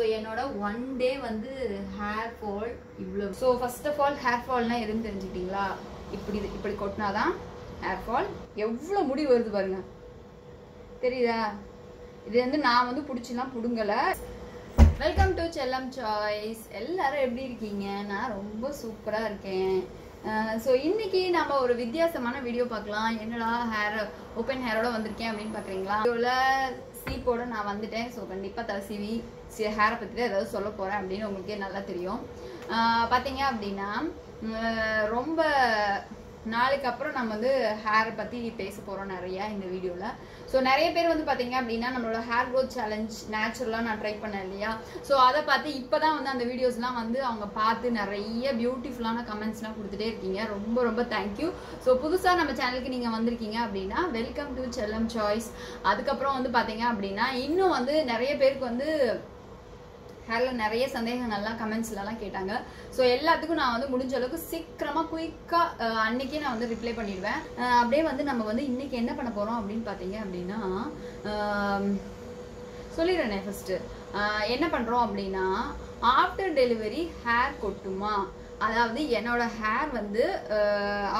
So என்னோட one day வந்து hair fall இவ்வளோ so first of all hair ஃபால்னால் எதுன்னு தெரிஞ்சுக்கிட்டீங்களா? இப்படி இது- இப்படி கொட்டினாதான் ஹேர் ஃபால் எவ்வளோ முடி வருது பாருங்க. தெரியுதா? இது வந்து நான் வந்து பிடிச்சிலாம் பிடுங்கலை. வெல்கம் டு செல்லம் சாய்ஸ் எல்லாரும் எப்படி இருக்கீங்க? நான் ரொம்ப சூப்பராக இருக்கேன். ஸோ இன்னைக்கு நம்ம ஒரு வித்தியாசமான வீடியோ பார்க்கலாம். என்னடா ஹேர் ஓப்பன் ஹேரோட வந்திருக்கேன் அப்படின்னு பார்க்குறீங்களா? சீப்போட நான் வந்துட்டேன். ஸோ கண்டிப்பாக தலை சீவி ஹேரை பற்றி தான் ஏதாவது சொல்ல போகிறேன் அப்படின்னு உங்களுக்கே நல்லா தெரியும். பார்த்தீங்க அப்படின்னா ரொம்ப நாளைக்கு அப்புறம் நம்ம வந்து ஹேரை பற்றி பேச போகிறோம் நிறையா இந்த வீடியோவில் ஸோ நிறைய பேர் வந்து பார்த்தீங்க அப்படின்னா நம்மளோட ஹேர் க்ரோத் சேலஞ்ச் நேச்சுரலாக நான் ட்ரை பண்ணேன் இல்லையா? ஸோ அதை பார்த்து இப்போ தான் வந்து அந்த வீடியோஸ்லாம் வந்து அவங்க பார்த்து நிறைய பியூட்டிஃபுல்லான கமெண்ட்ஸ்லாம் கொடுத்துட்டே இருக்கீங்க. ரொம்ப ரொம்ப தேங்க்யூ ஸோ புதுசாக நம்ம சேனலுக்கு நீங்கள் வந்திருக்கீங்க அப்படின்னா வெல்கம் டு செல்லம் சாய்ஸ் அதுக்கப்புறம் வந்து பார்த்தீங்க அப்படின்னா இன்னும் வந்து நிறைய பேருக்கு வந்து ஹேரில் நிறைய சந்தேகங்கள்லாம் கமெண்ட்ஸ்லலாம் கேட்டாங்க. ஸோ எல்லாத்துக்கும் நான் வந்து முடிஞ்ச அளவுக்கு சீக்கிரமாக குயிக்காக அன்னைக்கே நான் வந்து ரிப்ளை பண்ணிடுவேன். அப்படியே வந்து நம்ம வந்து இன்னைக்கு என்ன பண்ண போகிறோம் அப்படின்னு பார்த்தீங்க அப்படின்னா சொல்லிடுறேனே ஃபர்ஸ்ட் என்ன பண்ணுறோம் அப்படின்னா ஆஃப்டர் டெலிவரி ஹேர் கொட்டுமா? அதாவது என்னோட ஹேர் வந்து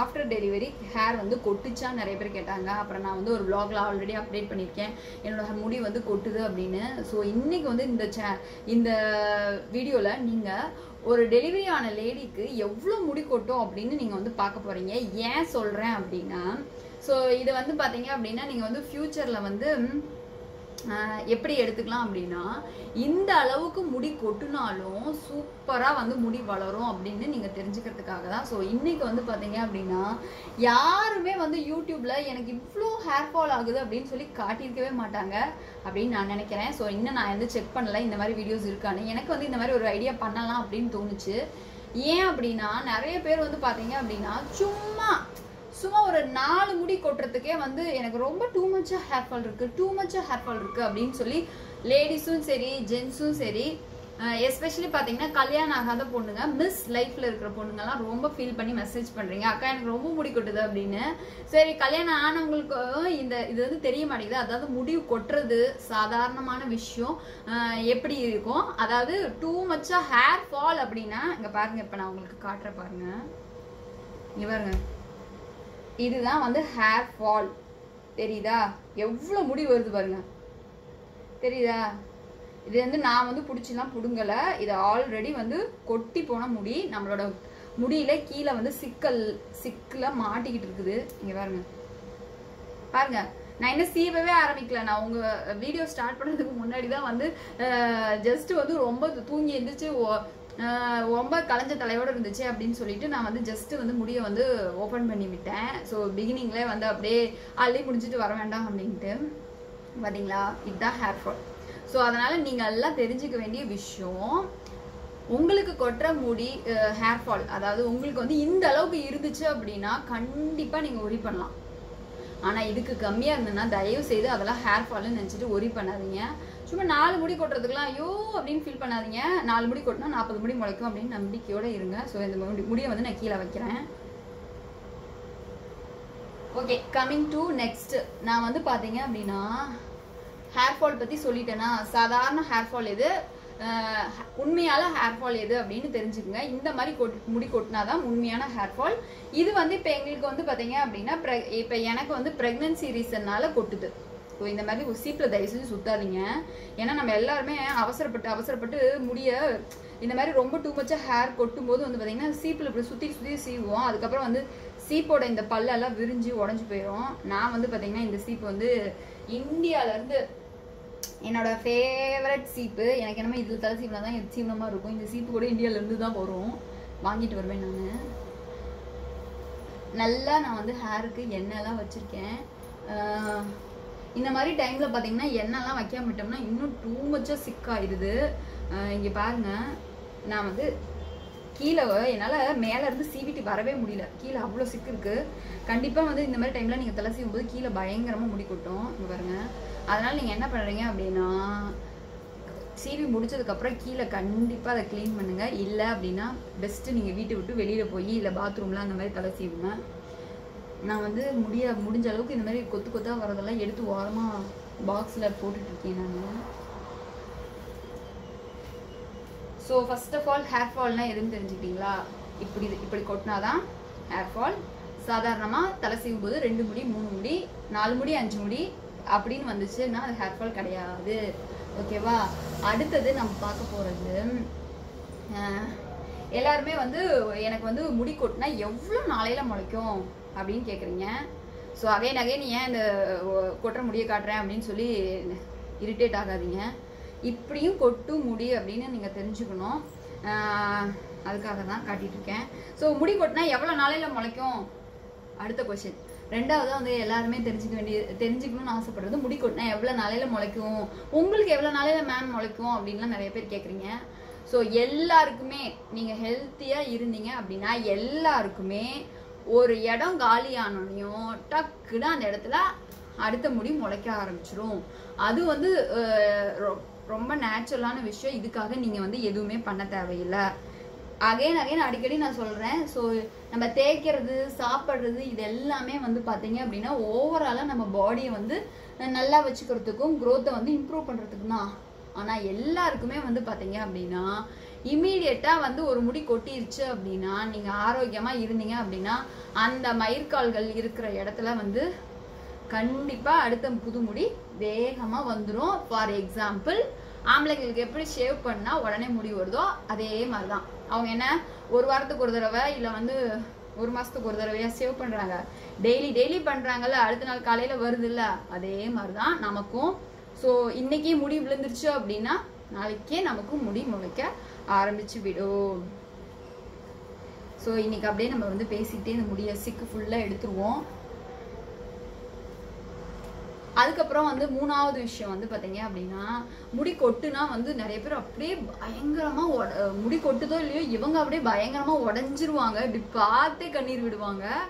ஆஃப்டர் டெலிவரி ஹேர் வந்து கொட்டுச்சா நிறைய பேர் கேட்டாங்க. அப்புறம் நான் வந்து ஒரு vlogல ஆல்ரெடி அப்டேட் பண்ணியிருக்கேன். என்னோட முடி வந்து கொட்டுது அப்படின்னு. ஸோ இன்னைக்கு வந்து இந்த சே இந்த வீடியோவில் நீங்கள் ஒரு டெலிவரி ஆன லேடிக்கு எவ்வளோ முடி கொட்டும் அப்படின்னு நீங்கள் வந்து பார்க்க போகிறீங்க ஏன் சொல்கிறேன் அப்படின்னா ஸோ இது வந்து பார்த்தீங்க அப்படின்னா நீங்கள் வந்து ஃப்யூச்சரில் வந்து எப்படி எடுத்துக்கலாம் அப்படின்னா இந்த அளவுக்கு முடி கொட்டினாலும் சூப்பராக வந்து முடி வளரும் அப்படின்னு நீங்கள் தெரிஞ்சுக்கிறதுக்காக தான். ஸோ இன்றைக்கி வந்து பார்த்தீங்க அப்படின்னா யாருமே வந்து யூடியூப்பில் எனக்கு இவ்வளோ ஹேர் ஃபால் ஆகுது அப்படின்னு சொல்லி காட்டியிருக்கவே மாட்டாங்க அப்படின்னு நான் நினைக்கிறேன். ஸோ இன்னும் நான் வந்து செக் பண்ணல இந்த மாதிரி வீடியோஸ் இருக்கான்னு. எனக்கு வந்து இந்த மாதிரி ஒரு ஐடியா பண்ணலாம் அப்படின்னு தோணுச்சு. ஏன் அப்படின்னா நிறைய பேர் வந்து பார்த்தீங்க அப்படின்னா சும்மா சும்மா ஒரு நாலு முடி கொட்டுறதுக்கே வந்து எனக்கு ரொம்ப டூ மச்சாக ஹேர் ஃபால் இருக்குது டூ மச்சாக ஹேர் ஃபால் இருக்குது அப்படின்னு சொல்லி லேடிஸும் சரி ஜென்ஸும் சரி எஸ்பெஷலி பார்த்தீங்கன்னா கல்யாணம் ஆகாத பொண்ணுங்க மிஸ் லைஃப்பில் இருக்கிற பொண்ணுங்கலாம் ரொம்ப ஃபீல் பண்ணி மெசேஜ் பண்ணுறீங்க அக்கா எனக்கு ரொம்ப முடி கொட்டுது அப்படின்னு. சரி கல்யாணம் ஆனவங்களுக்கு இந்த இது வந்து தெரிய மாட்டேங்குது. அதாவது முடி கொட்டுறது சாதாரணமான விஷயம். எப்படி இருக்கும்? அதாவது டூ மச்சாக ஹேர் ஃபால் அப்படின்னா இங்கே பாருங்க இப்போ நான் உங்களுக்கு காட்டுறேன் பாருங்க. இங்க பாருங்க. இதுதான் வந்து ஹேர் ஃபால் தெரியுதா? எவ்வளோ முடி வருது பாருங்க. தெரியுதா? இது வந்து நான் வந்து பிடிச்சிலாம் பிடுங்கலை. இது ஆல்ரெடி வந்து கொட்டி போன முடி. நம்மளோட முடியில கீழே வந்து சிக்கல் சிக்கில் மாட்டிக்கிட்டு இருக்குது. இங்கே பாருங்க. பாருங்க. நான் இன்னும் சீவவே ஆரம்பிக்கல. நான் உங்க வீடியோ ஸ்டார்ட் பண்ணதுக்கு முன்னாடி தான் வந்து ஜஸ்ட் வந்து ரொம்ப தூங்கி எழுந்திரிச்சு ரொம்ப கலைஞ்ச தலையோட இருந்துச்சு அப்படின்னு சொல்லிட்டு நான் வந்து ஜஸ்ட் வந்து முடியை வந்து ஓப்பன் பண்ணி விட்டேன். ஸோ பிகினிங்ல வந்து அப்படியே அள்ளி முடிஞ்சிட்டு வர வேண்டாம் அப்படின்ட்டு. பார்த்தீங்களா இதுதான் ஹேர் ஃபால் ஸோ அதனால நீங்க எல்லாம் தெரிஞ்சுக்க வேண்டிய விஷயம் உங்களுக்கு கொட்டுற முடி ஹேர் ஃபால் அதாவது உங்களுக்கு வந்து இந்த அளவுக்கு இருந்துச்சு அப்படின்னா கண்டிப்பா நீங்க ஒரி பண்ணலாம். ஆனா இதுக்கு கம்மியா இருந்ததுன்னா தயவு செய்து அதெல்லாம் ஹேர் ஃபால்னு நினைச்சிட்டு ஒரி பண்ணாதீங்க. சும்மா நாலு முடி கொட்டுறதுக்குலாம் ஐயோ அப்படின்னு ஃபீல் பண்ணாதீங்க. நாலு முடி கொட்டினா நாற்பது முடி முளைக்கும் அப்படின்னு நம்பிக்கையோட இருங்க. ஸோ இந்த முடி முடியை வந்து நான் கீழே வைக்கிறேன். ஓகே கம்மிங் டு நெக்ஸ்ட் நான் வந்து பார்த்தீங்க அப்படின்னா ஹேர் ஃபால் பற்றி சொல்லிட்டேன்னா சாதாரண ஹேர் ஃபால் எது? அஹ், உண்மையான ஹேர் ஃபால் எது அப்படின்னு தெரிஞ்சுக்கங்க. இந்த மாதிரி கொட் முடி கொட்டினாதான் உண்மையான ஹேர் ஃபால் இது வந்து இப்போ எங்களுக்கு வந்து பார்த்தீங்க அப்படின்னா ப்ர இப்போ எனக்கு வந்து ப்ரெக்னென்சி ரீசன்னால கொட்டுது. ஸோ இந்த மாதிரி சீப்பில் தயவு செஞ்சு சுத்தாதீங்க. ஏன்னா நம்ம எல்லாருமே அவசரப்பட்டு அவசரப்பட்டு முடிய இந்த மாதிரி ரொம்ப டூ மச்சாக ஹேர் கொட்டும் போது வந்து பார்த்தீங்கன்னா சீப்பில் இப்படி சுற்றி சுற்றி சீவுவோம். அதுக்கப்புறம் வந்து சீப்போட இந்த பல்லெல்லாம் விரிஞ்சு உடஞ்சி போயிடும் நான் வந்து பார்த்தீங்கன்னா இந்த சீப்பு வந்து இந்தியாவிலேருந்து என்னோட ஃபேவரட் சீப்பு. எனக்கு என்னமோ இதில் தலை சீப்பில் தான் சீவனமாக இருக்கும். இந்த சீப்பு கூட இந்தியாவிலேருந்து தான் வரும். வாங்கிட்டு வருவேன் நான். நல்லா நான் வந்து ஹேருக்கு எண்ணெய்லாம் வச்சுருக்கேன். இந்த மாதிரி டைமில் பார்த்தீங்கன்னா எண்ணெய்லாம் வைக்காம விட்டோம்னா இன்னும் டூ மச்சாக சிக்காயிருது இங்கே பாருங்க. நான் வந்து கீழே என்னால் மேலே இருந்து வரவே முடியல. கீழே அவ்வளோ சிக்கு இருக்குது கண்டிப்பாக வந்து இந்த மாதிரி டைமில் நீங்கள் தலை சீவும் போது கீழே பயங்கரமாக முடி கொட்டும். இங்கே பாருங்க. அதனால் நீங்கள் என்ன பண்ணுறீங்க அப்படின்னா சீவி முடிச்சதுக்கப்புறம் கீழே கண்டிப்பாக அதை க்ளீன் பண்ணுங்கள் இல்லை அப்படின்னா பெஸ்ட்டு நீங்கள் வீட்டை விட்டு வெளியில் போய் இல்லை பாத்ரூம்லாம் அந்த மாதிரி தலை சீவுங்க. நான் வந்து முடிய முடிஞ்ச அளவுக்கு இந்த மாதிரி கொத்து கொத்தாக வரதெல்லாம் எடுத்து ஓரமாக பாக்ஸில் போட்டுட்டு இருக்கேன் நான். So first of all hair ஃபால்னால் எதுன்னு தெரிஞ்சுக்கிட்டீங்களா? இப்படி இப்படி கொட்டினாதான் ஹேர் ஃபால் சாதாரணமாக தலை செய்யும் போது ரெண்டு முடி மூணு முடி நாலு முடி அஞ்சு முடி அப்படின்னு வந்துச்சுன்னா அது ஹேர் ஃபால் கிடையாது. ஓகேவா அடுத்தது நம்ம பார்க்க போகிறது எல்லாருமே வந்து எனக்கு வந்து முடி கொட்டினா எவ்வளோ நாளையில் முளைக்கும்? அப்படின்னு கேட்குறீங்க ஸோ அகைன் அகைன் ஏன் இந்த ஒ- கொட்டுற முடியை காட்டுறேன் அப்படின்னு சொல்லி இரிட்டேட் ஆகாதீங்க. இப்படியும் கொட்டு முடி அப்படின்னு நீங்கள் தெரிஞ்சுக்கணும். அதுக்காக தான் காட்டிகிட்ருக்கேன் ஸோ முடி கொட்டினா எவ்வளோ நாளையில் முளைக்கும்? அடுத்த கொஷின் ரெண்டாவது வந்து எல்லாருமே தெரிஞ்சுக்க வேண்டிய தெரிஞ்சுக்கணும்னு ஆசைப்படுறது முடி கொட்டினா எவ்வளோ நாளையில் முளைக்கும்? உங்களுக்கு எவ்வளோ நாளையில் மேம் முளைக்கும் அப்படின்லாம் நிறைய பேர் கேட்குறீங்க ஸோ எல்லாருக்குமே நீங்கள் ஹெல்த்தியாக இருந்தீங்க அப்படின்னா எல்லாருக்குமே ஒரு இடம் காலியானோடையும் டக்குன்னு அந்த இடத்துல அடுத்த முடி முளைக்க ஆரம்பிச்சிரும். அது வந்து ரொ- ரொம்ப நேச்சுரலான விஷயம். இதுக்காக நீங்கள் வந்து எதுவுமே பண்ண தேவையில்லை. அகைன் அகைன் அடிக்கடி நான் சொல்கிறேன் ஸோ நம்ம தேய்க்கிறது சாப்பிட்றது இது எல்லாமே வந்து பார்த்தீங்க அப்படின்னா ஓவராலாக நம்ம பாடியை வந்து நல்லா வச்சுக்கிறதுக்கும் க்ரோத்தை வந்து இம்ப்ரூவ் பண்ணுறதுக்கும் தான் ஆனால் எல்லாருக்குமே வந்து பார்த்தீங்க அப்படின்னா இமீடியட்டாக வந்து ஒரு முடி கொட்டிருச்சு அப்படின்னா நீங்கள் ஆரோக்கியமாக இருந்தீங்க அப்படின்னா அந்த மயிர்கால்கள் இருக்கிற இடத்துல வந்து கண்டிப்பாக அடுத்த புது முடி வந்துடும் ஃபார் எக்ஸாம்பிள் ஆம்பளைங்களுக்கு எப்படி ஷேவ் பண்ணால் உடனே முடி வருதோ அதே மாதிரி தான் அவங்க என்ன ஒரு வாரத்துக்கு ஒரு தடவை இல்லை வந்து ஒரு மாதத்துக்கு ஒரு தடவையாக சேவ் பண்ணுறாங்க டெய்லி டெய்லி பண்ணுறாங்கல்ல அடுத்த நாள் காலையில் வருது அதே அதே மாதிரிதான் நமக்கும். ஸோ இன்னைக்கு முடி விழுந்துருச்சு அப்படின்னா நாளைக்கே நமக்கும் முடி முளைக்க ஆரம்பிச்சு விடும். ஸோ இன்னைக்கு அப்படியே நம்ம வந்து பேசிக்கிட்டே இந்த முடிய சிக்கு ஃபுல்லாக எடுத்துருவோம். அதுக்கப்புறம் வந்து மூணாவது விஷயம் வந்து பார்த்தீங்க அப்படின்னா முடி கொட்டுனா வந்து நிறைய பேர் அப்படியே பயங்கரமா உட- முடி கொட்டுதோ இல்லையோ இவங்க அப்படியே பயங்கரமா உடஞ்சிருவாங்க. இப்படி பார்த்தே கண்ணீர் விடுவாங்க.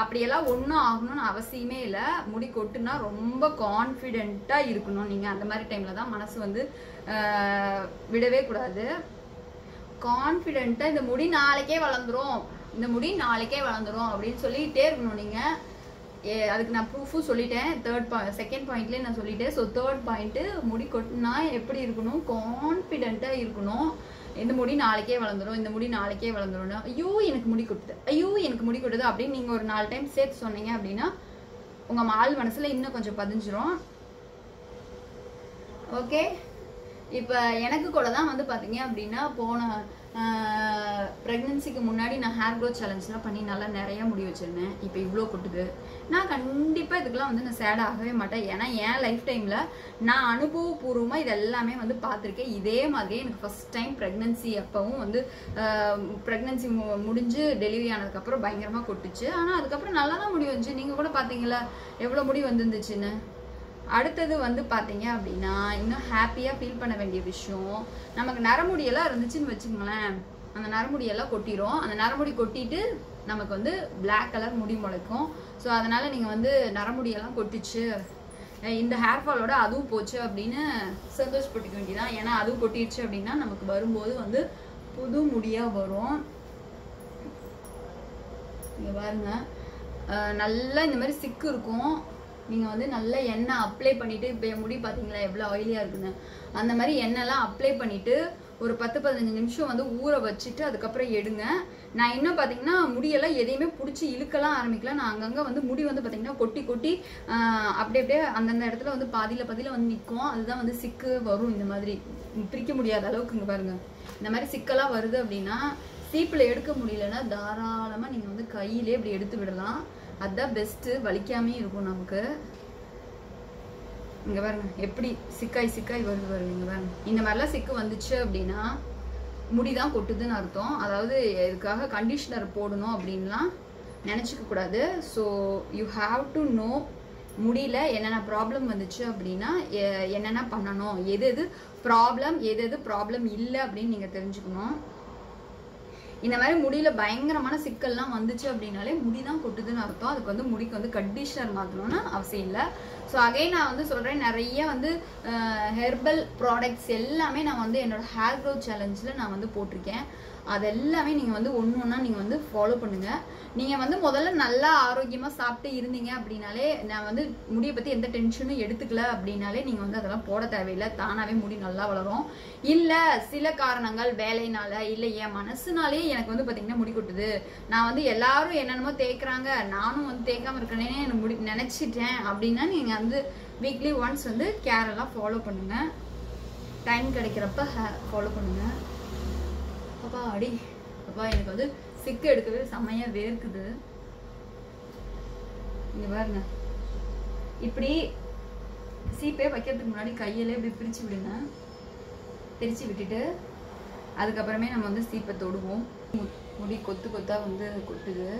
அப்படியெல்லாம் ஒன்றும் ஆகணும்னு அவசியமே இல்லை. முடி கொட்டுனா ரொம்ப கான்ஃபிடென்ட்டாக இருக்கணும் நீங்கள் அந்த மாதிரி டைமில் தான் மனசு வந்து விடவே கூடாது. கான்ஃபிடென்ட்டாக இந்த முடி நாளைக்கே வளர்ந்துரும். இந்த முடி நாளைக்கே வளர்ந்துரும் அப்படின்னு சொல்லிகிட்டே இருக்கணும் நீங்கள் ஏ அதுக்கு நான் ப்ரூஃபும் சொல்லிட்டேன். தேர்ட் பாயிண்ட் செகண்ட் பாயிண்ட்லேயே நான் சொல்லிட்டேன். ஸோ தேர்ட் பாயிண்ட்டு முடி கொட்டினா எப்படி இருக்கணும்? கான்ஃபிடென்ட்டாக இருக்கணும். இந்த முடி நாளைக்கே வளர்ந்துரும் இந்த முடி நாளைக்கே வளர்ந்துடும் ஐயோ எனக்கு முடி கொட்டுது. ஐயோ எனக்கு முடி கொட்டுது அப்படின்னு நீங்கள் ஒரு நாலு டைம் சேர்த்து சொன்னீங்க அப்படின்னா உங்கள் ஆள் மனசில் இன்னும் கொஞ்சம் பதிஞ்சிரும். ஓகே இப்போ எனக்கு கூட தான் வந்து பார்த்தீங்க அப்படின்னா போன ப்ரெக்னென்சிக்கு முன்னாடி நான் ஹேர் க்ரோத் சேலஞ்செலாம் பண்ணி நல்லா நிறையா முடி வச்சுருந்தேன். இப்போ இவ்வளோ கொட்டுது. நான் கண்டிப்பாக இதுக்கெல்லாம் வந்து நான் சேட் ஆகவே மாட்டேன். ஏன்னா என் லைஃப் டைமில் நான் அனுபவபூர்வமாக இது எல்லாமே வந்து பார்த்துருக்கேன். இதே மாதிரி எனக்கு ஃபர்ஸ்ட் டைம் ப்ரெக்னென்சி அப்போவும் வந்து ப்ரெக்னென்சி முடிஞ்சு டெலிவரி ஆனதுக்கப்புறம் பயங்கரமாக கொட்டுச்சு. ஆனால் அதுக்கப்புறம் நல்லா தான் முடி வந்துச்சு. நீங்கள் கூட பார்த்தீங்களா? எவ்வளோ முடி வந்துருந்துச்சுன்னு. அடுத்தது வந்து பார்த்தீங்க அப்படின்னா இன்னும் ஹாப்பியாக ஃபீல் பண்ண வேண்டிய விஷயம் நமக்கு நரமுடியெல்லாம் இருந்துச்சுன்னு வச்சுக்கோங்களேன். அந்த நரமுடியெல்லாம் கொட்டிடும் அந்த நரமுடி கொட்டிட்டு நமக்கு வந்து பிளாக் கலர் முடி முளைக்கும். ஸோ அதனால் நீங்கள் வந்து நரமுடியெல்லாம் கொட்டிச்சு இந்த ஹேர் ஃபாலோட அதுவும் போச்சு அப்படின்னு சந்தோஷப்பட்டுக்க வேண்டியதான் ஏன்னா அதுவும் கொட்டிடுச்சு அப்படின்னா நமக்கு வரும்போது வந்து புது முடியாக வரும். இங்கே பாருங்க. நல்லா இந்த மாதிரி சிக்கு இருக்கும். நீங்கள் வந்து நல்ல எண்ணெய் அப்ளை பண்ணிவிட்டு இப்போ என் முடி பார்த்தீங்களா எவ்வளோ ஆயிலியாக இருக்குன்னு. அந்த மாதிரி எண்ணெய்லாம் அப்ளை பண்ணிவிட்டு ஒரு பத்து பதினஞ்சு நிமிஷம் வந்து ஊற வச்சுட்டு அதுக்கப்புறம் எடுங்க. நான் இன்னும் பார்த்தீங்கன்னா முடியெல்லாம் எதையுமே பிடிச்சி இழுக்கலாம் ஆரம்பிக்கல நான் அங்கங்கே வந்து முடி வந்து பார்த்தீங்கன்னா கொட்டி கொட்டி அப்படியே அப்படியே அந்தந்த இடத்துல வந்து பாதியில் பாதியில் வந்து நிற்கும் அதுதான் வந்து சிக்கு வரும் இந்த மாதிரி. பிரிக்க முடியாத அளவுக்கு இங்கே பாருங்கள் இந்த மாதிரி சிக்கெல்லாம் வருது அப்படின்னா சீப்பில் எடுக்க முடியலன்னா தாராளமாக நீங்கள் வந்து கையிலே இப்படி எடுத்து விடலாம். அதுதான் பெஸ்ட்டு வலிக்காமே இருக்கும் நமக்கு. இங்கே பாருங்க எப்படி சிக்காய் சிக்காய் வருது வருது இங்கே பாருங்க. இந்த மாதிரிலாம் சிக்கு வந்துச்சு அப்படின்னா முடி தான் கொட்டுதுன்னு அர்த்தம். அதாவது இதுக்காக கண்டிஷனர் போடணும் அப்படின்லாம் நினச்சிக்க கூடாது. So you have to know முடியல என்னென்ன ப்ராப்ளம் வந்துச்சு அப்படின்னா என்னென்ன பண்ணணும் எது எது ப்ராப்ளம் எது எது ப்ராப்ளம் இல்லை அப்படின்னு நீங்கள் தெரிஞ்சுக்கணும். இந்த மாதிரி முடியில பயங்கரமான சிக்கல்லாம் வந்துச்சு அப்படின்னாலே முடி தான் கொட்டுதுன்னு அர்த்தம். அதுக்கு வந்து முடிக்கு வந்து கண்டிஷனர் மாற்றணும்னு அவசியம் இல்லை. ஸோ அகைன் நான் வந்து சொல்கிறேன் நிறைய வந்து ஹெர்பல் ப்ராடக்ட்ஸ் எல்லாமே நான் வந்து என்னோட ஹேர் க்ரோத் சேலஞ்சில் நான் வந்து போட்டிருக்கேன். அது எல்லாமே நீங்கள் வந்து ஒன்று ஒன்றா நீங்கள் வந்து ஃபாலோ பண்ணுங்கள் நீங்கள் வந்து முதல்ல நல்லா ஆரோக்கியமாக சாப்பிட்டு இருந்தீங்க அப்படின்னாலே நான் வந்து முடியை பற்றி எந்த டென்ஷனும் எடுத்துக்கல அப்படின்னாலே நீங்கள் வந்து அதெல்லாம் போட தேவையில்லை. தானாகவே முடி நல்லா வளரும். இல்லை சில காரணங்கள் வேலைனால இல்லை என் மனசுனாலே எனக்கு வந்து பார்த்தீங்கன்னா முடி கொட்டுது. நான் வந்து எல்லாரும் என்னென்னமோ தேய்க்கிறாங்க. நானும் வந்து தேய்க்காம இருக்கனே எனக்கு முடி நினச்சிட்டேன் அப்படின்னா நீங்கள் வந்து வீக்லி ஒன்ஸ் வந்து கேர் எல்லாம் ஃபாலோ பண்ணுங்கள் டைம் கிடைக்கிறப்ப ஃபாலோ பண்ணுங்கள் அப்பா அடி. அப்பா எனக்கு வந்து சிக்கு எடுக்கவே செம்மையா வேர்க்குது. இங்க பாருங்க. இப்படி சீப்பே வைக்கிறதுக்கு முன்னாடி கையிலே இப்படி பிரிச்சு விடுங்க. பிரிச்சு விட்டுட்டு அதுக்கப்புறமே நம்ம வந்து சீப்பை தொடுவோம். மு- முடி கொத்து கொத்தா வந்து கொட்டுது.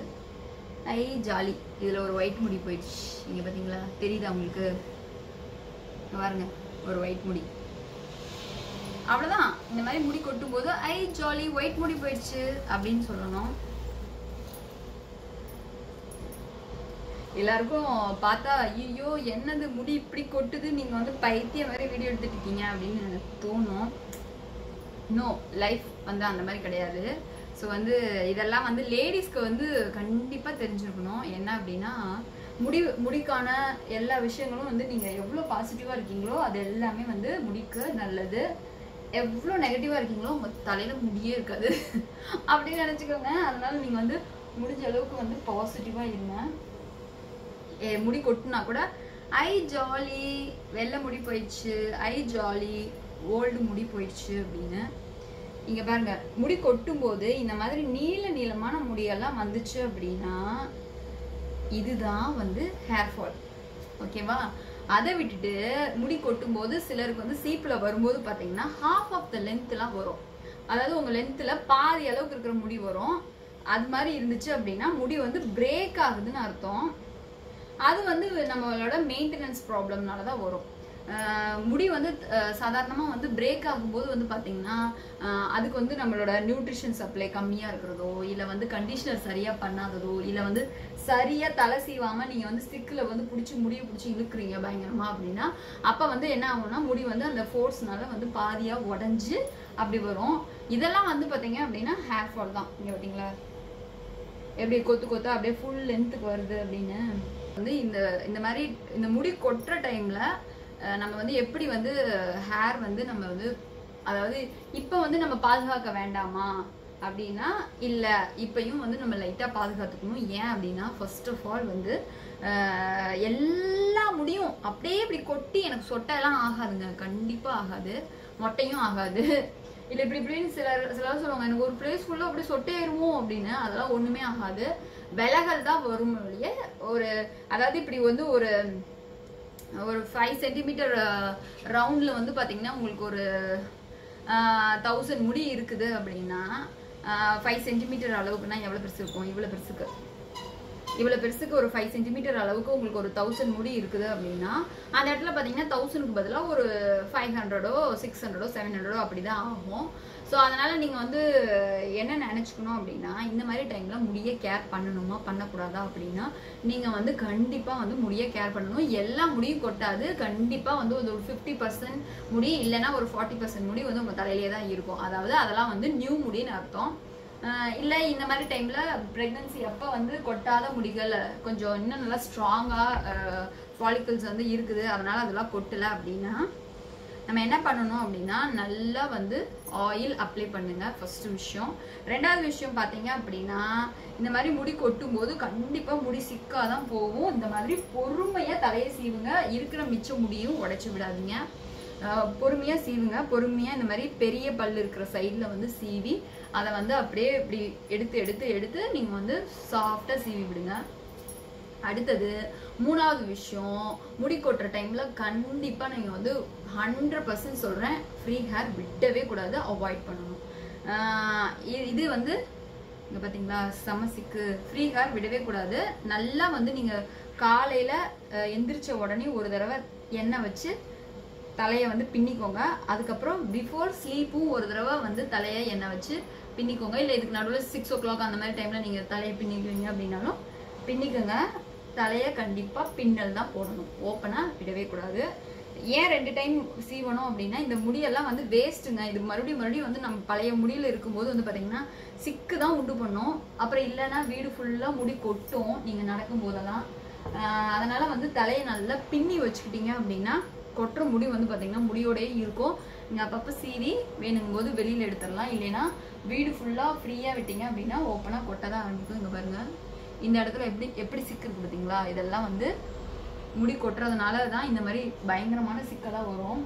ஐ ஜாலி. இதுல ஒரு ஒயிட் முடி போயிடுச்சு. நீங்கள் பாத்தீங்களா? தெரியுதா உங்களுக்கு? பாருங்க. ஒரு ஒயிட் முடி. அவ்வளவுதான். இந்த மாதிரி முடி கொட்டும் போது ஐ ஜாலி ஒயிட் முடி போயிடுச்சு அப்படின்னு சொல்லணும். எல்லாருக்கும் பார்த்தா ஐயோ என்னது முடி இப்படி கொட்டுது? நீங்க வந்து பைத்திய மாதிரி வீடியோ எடுத்துட்டு இருக்கீங்க அப்படின்னு எனக்கு தோணும். நோ லைஃப் வந்து அந்த மாதிரி கிடையாது. ஸோ வந்து இதெல்லாம் வந்து லேடிஸ்க்கு வந்து கண்டிப்பாக தெரிஞ்சிருக்கணும். என்ன அப்படின்னா முடி முடிக்கான எல்லா விஷயங்களும் வந்து நீங்கள் எவ்வளோ பாசிட்டிவாக இருக்கீங்களோ அது எல்லாமே வந்து முடிக்கு நல்லது. எவ்வளோ நெகட்டிவாக இருக்கீங்களோ உங்கள் தலையில் முடியே இருக்காது. அப்படின்னு நினச்சிக்கோங்க. அதனால நீங்கள் வந்து முடிஞ்ச அளவுக்கு வந்து பாசிட்டிவாக இருங்க. ஏ, முடி கொட்டுனா கூட ஐ ஜாலி வெள்ளை முடி போயிடுச்சு ஐ ஜாலி ஓல்டு முடி போயிடுச்சு அப்படின்னு இங்கே பாருங்க முடி கொட்டும் போது இந்த மாதிரி நீல நீளமான முடியெல்லாம் வந்துச்சு அப்படின்னா இதுதான் வந்து ஹேர் ஃபால் ஓகேவா அதை விட்டுட்டு முடி கொட்டும் போது சிலருக்கு வந்து சீப்பில் வரும்போது பார்த்தீங்கன்னா ஹாஃப் ஆஃப் த லென்த்லாம் வரும். அதாவது உங்கள் லென்த்தில் பாதி அளவுக்கு இருக்கிற முடி வரும். அது மாதிரி இருந்துச்சு அப்படின்னா முடி வந்து பிரேக் ஆகுதுன்னு அர்த்தம். அது வந்து நம்மளோட மெயின்டெனன்ஸ் ப்ராப்ளம்னால தான் வரும். முடி வந்து சாதாரணமாக வந்து பிரேக் ஆகும்போது வந்து பார்த்தீங்கன்னா அதுக்கு வந்து நம்மளோட நியூட்ரிஷன் சப்ளை கம்மியாக இருக்கிறதோ இல்லை வந்து கண்டிஷனர் சரியாக பண்ணாததோ இல்லை வந்து சரியாக தலை சீவாமல் நீங்கள் வந்து ஸ்டிக்கில் வந்து பிடிச்சி முடியை பிடிச்சி இழுக்கிறீங்க பயங்கரமாக அப்படின்னா அப்போ வந்து என்ன ஆகும்னா முடி வந்து அந்த ஃபோர்ஸ்னால வந்து பாதியாக உடஞ்சி அப்படி வரும். இதெல்லாம் வந்து பார்த்தீங்க அப்படின்னா ஹேர் ஃபால் தான். இங்கே பார்த்தீங்களா எப்படி கொத்து கொத்தா அப்படியே ஃபுல் லென்த்துக்கு வருது அப்படின்னு. வந்து இந்த இந்த மாதிரி இந்த முடி கொட்டுற டைமில் நம்ம வந்து எப்படி வந்து ஹேர் வந்து நம்ம வந்து அதாவது இப்போ வந்து நம்ம பாதுகாக்க வேண்டாமா அப்படின்னா இல்லை இப்பயும் வந்து நம்ம லைட்டாக பாதுகாத்துக்கணும். ஏன் அப்படின்னா ஃபர்ஸ்ட் ஆஃப் ஆல் வந்து எல்லா முடியும். அப்படியே இப்படி கொட்டி எனக்கு சொட்டையெல்லாம் ஆகாதுங்க. கண்டிப்பாக ஆகாது. மொட்டையும் ஆகாது. இல்லை இப்படி இப்படின்னு சிலர் சிலர் சொல்லுவாங்க எனக்கு ஒரு பிளேஸ் ஃபுல்லாக அப்படியே சொட்டையாயிருமோ அப்படின்னு. அதெல்லாம் ஒன்றுமே ஆகாது. விலகல் தான் வரும் வழியே ஒரு அதாவது இப்படி வந்து ஒரு ஒரு ஃபைவ் சென்டிமீட்டர் ரவுண்டில் வந்து பார்த்தீங்கன்னா உங்களுக்கு ஒரு தௌசண்ட் முடி இருக்குது அப்படின்னா ஃபைவ் சென்டிமீட்டர் அளவுக்குன்னா எவ்வளோ பெருசு இருக்கும்? இவ்வளோ பெருசுக்கு. இவ்வளோ பெருசுக்கு ஒரு ஃபைவ் சென்டிமீட்டர் அளவுக்கு உங்களுக்கு ஒரு தௌசண்ட் முடி இருக்குது அப்படின்னா அந்த இடத்துல பார்த்தீங்கன்னா தௌசண்ட்க்கு பதிலாக ஒரு ஃபைவ் ஹண்ட்ரடோ சிக்ஸ் ஹண்ட்ரடோ செவன் ஹண்ட்ரடோ அப்படிதான் ஆகும். ஸோ அதனால் நீங்கள் வந்து என்ன நினச்சிக்கணும் அப்படின்னா இந்த மாதிரி டைமில் முடிய கேர் பண்ணணுமா பண்ணக்கூடாதா அப்படின்னா நீங்கள் வந்து கண்டிப்பாக வந்து முடிய கேர் பண்ணணும். எல்லா முடியும் கொட்டாது. கண்டிப்பாக வந்து ஒரு ஃபிஃப்டி பர்சன்ட் முடி இல்லைன்னா ஒரு ஃபார்ட்டி பர்சன்ட் முடி வந்து உங்கள் தலையிலே தான் இருக்கும். அதாவது அதெல்லாம் வந்து நியூ முடின்னு அர்த்தம். இல்லை இந்த மாதிரி டைமில் ப்ரெக்னென்சி அப்போ வந்து கொட்டாத முடிகள் கொஞ்சம் இன்னும் நல்லா ஸ்ட்ராங்காக ஃபாலிக்கல்ஸ் வந்து இருக்குது. அதனால் அதெல்லாம் கொட்டலை அப்படின்னா நம்ம என்ன பண்ணணும் அப்படின்னா நல்லா வந்து ஆயில் அப்ளை பண்ணுங்க ஃபர்ஸ்ட் விஷயம். ரெண்டாவது விஷயம் பார்த்தீங்க அப்படின்னா இந்த மாதிரி முடி கொட்டும் போது கண்டிப்பா முடி சிக்காதான் போகும். இந்த மாதிரி பொறுமையா தலையை சீவுங்க. இருக்கிற மிச்ச முடியும் உடைச்சு விடாதீங்க. பொறுமையாக பொறுமையா சீவுங்க. பொறுமையா இந்த மாதிரி பெரிய பல் இருக்கிற சைடில் வந்து சீவி அதை வந்து அப்படியே இப்படி எடுத்து எடுத்து எடுத்து நீங்க வந்து சாஃப்டா சீவி விடுங்க. அடுத்தது மூணாவது விஷயம் முடி கொட்டுற டைமில் கண்டிப்பாக நீங்கள் வந்து ஹண்ட்ரட் பர்சன்ட் சொல்கிறேன் ஃப்ரீ ஹேர் விடவே கூடாது அவாய்ட் பண்ணணும். இது வந்து இங்கே பார்த்தீங்களா சமசிக்கு. ஃப்ரீ ஹேர் விடவே கூடாது. நல்லா வந்து நீங்கள் காலையில் எந்திரிச்ச உடனே ஒரு தடவை எண்ணெய் வச்சு தலையை வந்து பின்னிக்கோங்க. அதுக்கப்புறம் பிஃபோர் ஸ்லீப்பும் ஒரு தடவை வந்து தலையை எண்ணெய் வச்சு பின்னிக்கோங்க. இல்லை இதுக்கு நடுவில் சிக்ஸ் ஓ கிளாக் அந்த மாதிரி டைமில் நீங்கள் தலையை பின்னிக்குவீங்க அப்படின்னாலும் பின்னிக்கோங்க. தலையை கண்டிப்பாக பின்னல் தான் போடணும். ஓப்பனாக விடவே கூடாது. ஏன் ரெண்டு டைம் சீவணும் அப்படின்னா இந்த முடியெல்லாம் வந்து வேஸ்ட்டுங்க இது மறுபடியும் மறுபடியும் வந்து நம்ம பழைய முடியில் இருக்கும்போது வந்து பார்த்தீங்கன்னா சிக்கு தான் உண்டு பண்ணும். அப்புறம் இல்லைன்னா வீடு ஃபுல்லாக முடி கொட்டும். நீங்கள் நடக்கும் போதெல்லாம் வந்து தலையை நல்லா பின்னி வச்சுக்கிட்டீங்க அப்படின்னா கொட்டுற முடி வந்து பார்த்தீங்கன்னா முடியோடயே இருக்கும். நீங்கள் அப்பப்போ சீவி வேணுங்கும் போது வெளியில் எடுத்துடலாம். இல்லைன்னா வீடு ஃபுல்லாக ஃப்ரீயாக விட்டீங்க அப்படின்னா ஓப்பனாக கொட்ட தான் ஆரம்பிக்கும். இங்கே பாருங்கள் இந்த இடத்துல எப்படி எப்படி சிக்கு பார்த்தீங்களா? இதெல்லாம் வந்து முடி கொட்டுறதுனால தான் இந்த மாதிரி பயங்கரமான சிக்கலாக வரும்.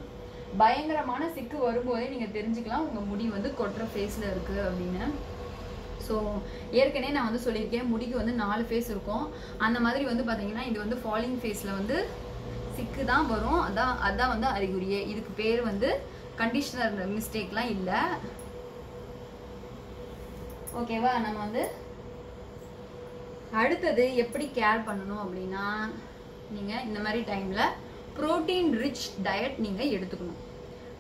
பயங்கரமான சிக்கு வரும்போதே நீங்கள் தெரிஞ்சுக்கலாம் உங்கள் முடி வந்து கொட்டுற ஃபேஸில் இருக்குது அப்படின்னு. ஸோ ஏற்கனவே நான் வந்து சொல்லியிருக்கேன் முடிக்கு வந்து நாலு ஃபேஸ் இருக்கும். அந்த மாதிரி வந்து பார்த்தீங்கன்னா இது வந்து ஃபாலிங் ஃபேஸில் வந்து சிக்கு தான் வரும். அதான் அதான் வந்து அறிகுறியே. இதுக்கு பேர் வந்து கண்டிஷனர் மிஸ்டேக்லாம் இல்லை. ஓகேவா நம்ம வந்து அடுத்தது எப்படி கேர் பண்ணணும் அப்படின்னா நீங்கள் இந்த மாதிரி டைமில் ப்ரோட்டீன் ரிச் டயட் நீங்கள் எடுத்துக்கணும்.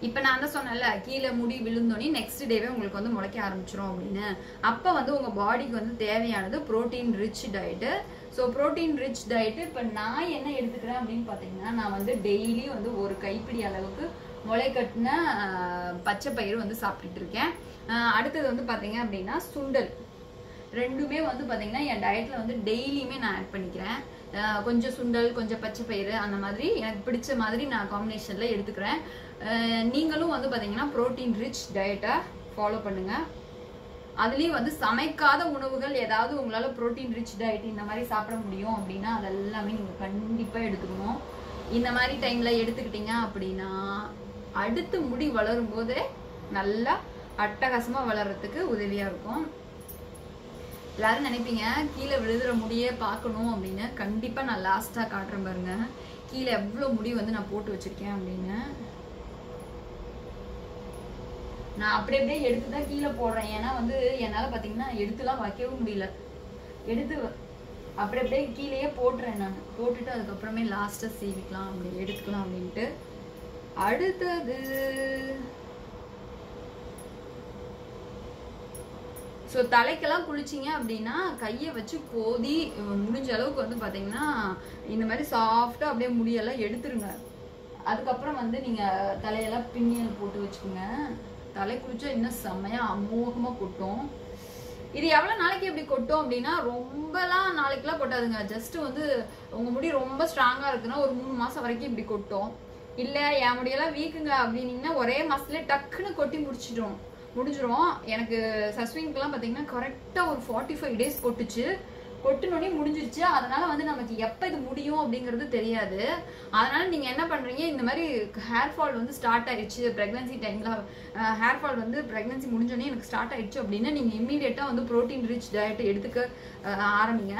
இப்போ நான் தான் சொன்னேன்ல கீழே முடி விழுந்தோடனே நெக்ஸ்ட் டேவே உங்களுக்கு வந்து முளைக்க ஆரம்பிச்சிரும் அப்படின்னு. அப்போ வந்து உங்கள் பாடிக்கு வந்து தேவையானது protein rich diet so protein rich diet இப்போ நான் என்ன எடுத்துக்கிறேன் அப்படின்னு பார்த்தீங்கன்னா நான் வந்து டெய்லி வந்து ஒரு கைப்பிடி அளவுக்கு முளை கட்டின பச்சை பயிறு வந்து சாப்பிட்டுட்டு இருக்கேன். அடுத்தது வந்து பார்த்தீங்க அப்படின்னா சுண்டல். ரெண்டுமே வந்து பார்த்தீங்கன்னா என் டயட்டில் வந்து டெய்லியுமே நான் ஆட் பண்ணிக்கிறேன். கொஞ்சம் சுண்டல் கொஞ்சம் பச்சை பயிறு அந்த மாதிரி எனக்கு பிடிச்ச மாதிரி நான் காம்பினேஷனில் எடுத்துக்கிறேன். நீங்களும் வந்து பார்த்தீங்கன்னா ப்ரோட்டீன் ரிச் டயட்டை ஃபாலோ பண்ணுங்கள் அதுலேயும் வந்து சமைக்காத உணவுகள் ஏதாவது உங்களால் ப்ரோட்டீன் ரிச் டயட் இந்த மாதிரி சாப்பிட முடியும் அப்படின்னா அதெல்லாமே நீங்கள் கண்டிப்பாக எடுத்துக்கணும். இந்த மாதிரி டைமில் எடுத்துக்கிட்டீங்க அப்படின்னா அடுத்து முடி வளரும் போதே நல்லா அட்டகாசமாக வளர்கிறதுக்கு உதவியாக இருக்கும். எல்லாரும் நினைப்பீங்க கீழே விழுதுற முடியே பார்க்கணும் அப்படின்னு. கண்டிப்பாக நான் லாஸ்ட்டாக காட்டுறேன் பாருங்க. கீழே எவ்வளோ முடி வந்து நான் போட்டு வச்சுருக்கேன் அப்படின்னு. நான் அப்படி அப்படியே எடுத்து தான் கீழே போடுறேன். ஏன்னா வந்து என்னால் பார்த்தீங்கன்னா எடுத்துலாம் வைக்கவும் முடியல. எடுத்து அப்படி அப்படியே கீழேயே போட்டுறேன் நான். போட்டுட்டு அதுக்கப்புறமே லாஸ்ட்டாக சீவிக்கலாம் அப்படி எடுத்துக்கலாம் அப்படின்ட்டு. அடுத்தது ஸோ தலைக்கெல்லாம் குளிச்சிங்க அப்படின்னா கையை வச்சு கோதி முடிஞ்ச அளவுக்கு வந்து பார்த்தீங்கன்னா இந்த மாதிரி சாஃப்டாக அப்படியே முடியெல்லாம் எடுத்துருங்க. அதுக்கப்புறம் வந்து நீங்கள் தலையெல்லாம் பின்னியல் போட்டு வச்சுக்கோங்க. தலை குளிச்சா இன்னும் செம்மையாக அமோகமாக கொட்டும். இது எவ்வளோ நாளைக்கு இப்படி கொட்டும் அப்படின்னா ரொம்பலாம் நாளைக்குலாம் கொட்டாதுங்க. ஜஸ்ட் வந்து உங்கள் முடி ரொம்ப ஸ்ட்ராங்காக இருக்குன்னா ஒரு மூணு மாதம் வரைக்கும் இப்படி கொட்டும். இல்லை என் முடியெல்லாம் வீக்குங்க அப்படின்னீங்கன்னா ஒரே மாதத்துலேயே டக்குன்னு கொட்டி முடிச்சிடும். முடிஞ்சிடும் எனக்கு சஸ்விங்க்கெலாம் பார்த்தீங்கன்னா கரெக்டாக ஒரு ஃபார்ட்டி ஃபைவ் டேஸ் கொட்டுச்சு. கொட்டினோடனே முடிஞ்சிருச்சு. அதனால வந்து நமக்கு எப்போ இது முடியும் அப்படிங்கிறது தெரியாது. அதனால நீங்கள் என்ன பண்ணுறீங்க இந்த மாதிரி ஹேர் ஃபால் வந்து ஸ்டார்ட் ஆயிடுச்சு ப்ரெக்னன்சி டைமில் ஹேர் ஃபால் வந்து ப்ரெக்னன்சி முடிஞ்சோடனே எனக்கு ஸ்டார்ட் ஆயிடுச்சு அப்படின்னா நீங்கள் இம்மீடியட்டாக வந்து ப்ரோட்டீன் ரிச் டயட் எடுத்துக்க ஆரம்பிங்க.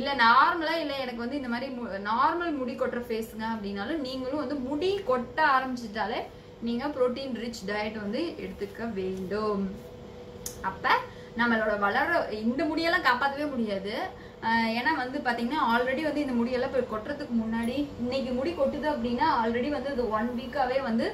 இல்லை நார்மலாக இல்லை எனக்கு வந்து இந்த மாதிரி நார்மல் முடி கொட்டுற ஃபேஸுங்க அப்படின்னாலும் நீங்களும் வந்து முடி கொட்ட ஆரம்பிச்சிட்டாலே நீங்கள் ப்ரோட்டீன் ரிச் டயட் வந்து எடுத்துக்க வேண்டும். அப்போ நம்மளோட வளர இந்த முடியெல்லாம் காப்பாற்றவே முடியாது. ஏன்னா வந்து பார்த்தீங்கன்னா ஆல்ரெடி வந்து இந்த முடியெல்லாம் போய் கொட்டுறதுக்கு முன்னாடி இன்னைக்கு முடி கொட்டுது அப்படின்னா ஆல்ரெடி வந்து அது ஒன் வீக்காகவே வந்து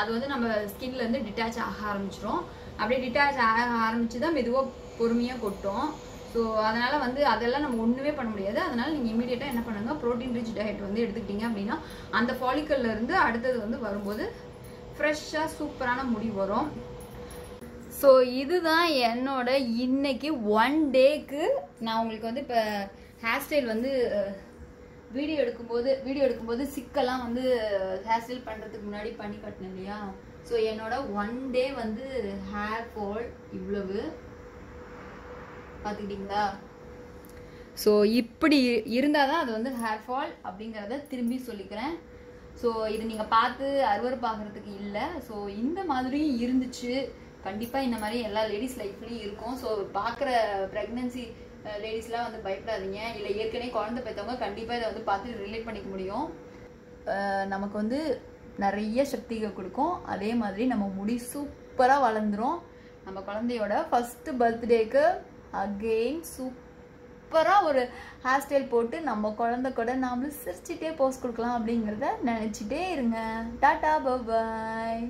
அது வந்து நம்ம ஸ்கின்லேருந்து டிட்டாச் ஆக ஆரம்பிச்சிடும் அப்படியே டிட்டாச் ஆக ஆரம்பிச்சு தான் மெதுவாக பொறுமையாக கொட்டும். ஸோ அதனால் வந்து அதெல்லாம் நம்ம ஒன்றுமே பண்ண முடியாது. அதனால் நீங்கள் இமீடியட்டாக என்ன பண்ணுங்கள் ப்ரோட்டீன் ரிச் டயட் வந்து எடுத்துக்கிட்டீங்க அப்படின்னா அந்த ஃபாலிக்கல்லேருந்து அடுத்தது வந்து வரும்போது ஃப்ரெஷ்ஷாக சூப்பரான முடி வரும். ஸோ இதுதான் என்னோட இன்னைக்கு ஒன் டேக்கு நான் உங்களுக்கு வந்து இப்போ ஹேர் ஸ்டைல் வந்து வீடியோ எடுக்கும்போது வீடியோ எடுக்கும்போது சிக்கெல்லாம் வந்து ஹேர் ஸ்டைல் பண்ணுறதுக்கு முன்னாடி பண்ணி கட்டினேன் இல்லையா? ஸோ என்னோட ஒன் டே வந்து ஹேர் ஃபால் இவ்வளவு. பார்த்துக்கிட்டிங்களா? ஸோ இப்படி இருந்தால் தான் அது வந்து ஹேர் ஃபால் அப்படிங்கிறத திரும்பி சொல்லிக்கிறேன். ஸோ இது நீங்கள் பார்த்து அருவருப்பாகிறதுக்கு இல்லை. ஸோ இந்த மாதிரியும் இருந்துச்சு. கண்டிப்பாக இந்த மாதிரி எல்லா லேடிஸ் லைஃப்லையும் இருக்கும். ஸோ பார்க்குற ப்ரெக்னென்சி லேடிஸ்லாம் வந்து பயப்படாதீங்க. இல்லை ஏற்கனவே குழந்தை பெற்றவங்க கண்டிப்பாக இதை வந்து பார்த்து ரிலேட் பண்ணிக்க முடியும். நமக்கு வந்து நிறைய சக்திகள் கொடுக்கும். அதே மாதிரி நம்ம முடி சூப்பராக வளர்ந்துரும். நம்ம குழந்தையோட ஃபஸ்ட்டு பர்த்டேக்கு அகெயின் சூப்பராக ஒரு ஹேர் ஸ்டைல் போட்டு நம்ம குழந்த கூட நாமளும் சிரிச்சிட்டே போஸ்ட் கொடுக்கலாம் அப்படிங்கிறத நினச்சிட்டே இருங்க. டாட்டா பாய்